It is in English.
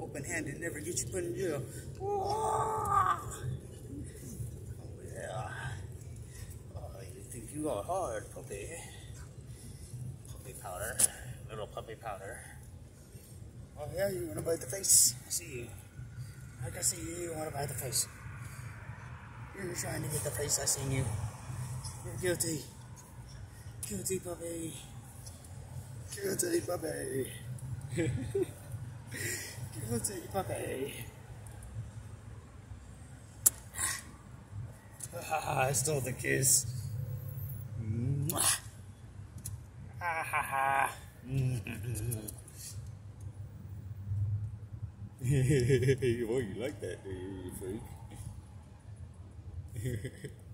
Open handed never get you put in jail. Oh, yeah. Oh, you think you are hard, puppy. Puppy powder. Little puppy powder. Oh, yeah, you want to bite the face? I see you. I can see you. You want to bite the face. You're trying to get the face. I seen you. You're guilty. Guilty puppy. Guilty puppy. Guilty puppy. Ah, I stole the kiss. Mwah. Ah ha ha. oh, you like that, do you, freak?